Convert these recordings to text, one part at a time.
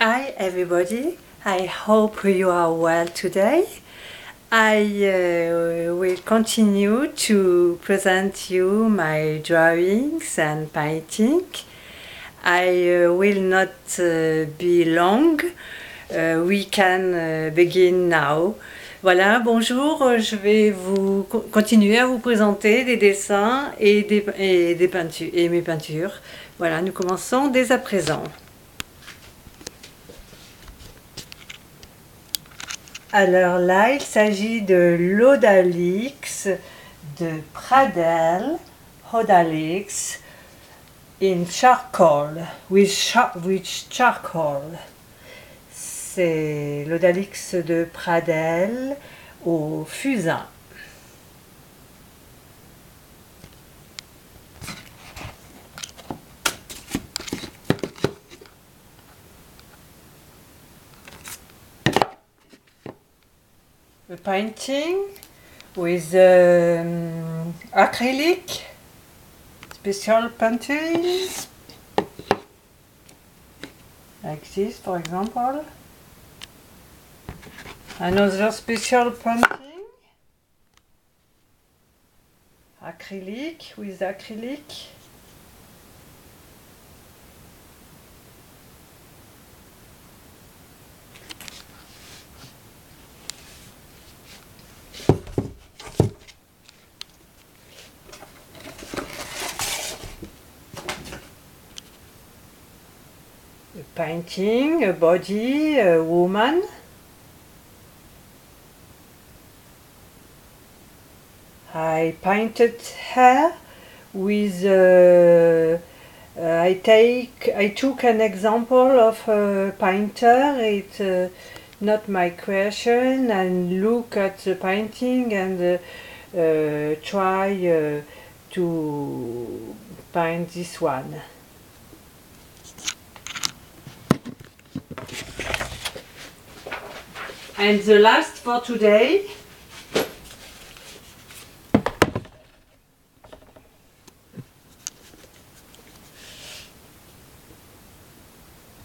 Hi everybody, I hope you are well today. I uh, will continue to present you my drawings and painting. I uh, will not uh, be long. We can begin now. Voilà, bonjour, je vais vous co- continuer à vous présenter des dessins et des, et des peintures et mes peintures. Voilà, nous commençons dès à présent. Alors là, il s'agit de l'Odalix de Pradel, Odalix in charcoal, with, char- charcoal. C'est l'Odalix de Pradel au fusain. The painting with um, acrylic, special painting, like this, for example. Another special painting, acrylic with acrylic. Painting, a body, a woman. I painted her with. Uh, uh, I take. I took an example of a painter. It's uh, not my creation, and look at the painting and uh, uh, try uh, to paint this one. And the last for today.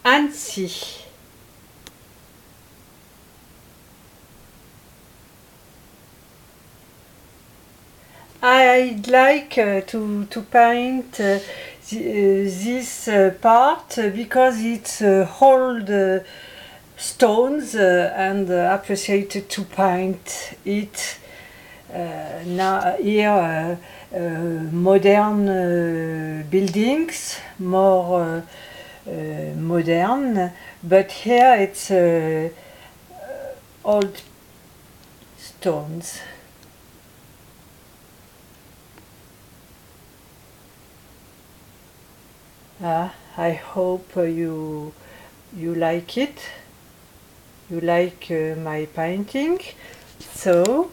Annecy. I'd like uh, to, to paint uh, uh, this uh, part because it's uh, old uh, stones uh, and uh, appreciated to paint it uh, now here uh, uh, modern uh, buildings more uh, uh, modern but here it's uh, uh, old stones Ah, I hope uh, you you like it. You like uh, my painting. So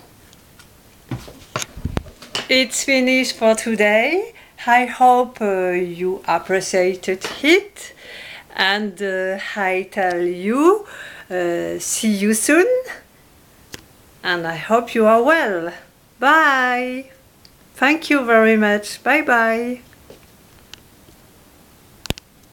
it's finished for today. I hope uh, you appreciated it, and uh, I tell you, uh, see you soon. And I hope you are well. Bye. Thank you very much. Bye bye.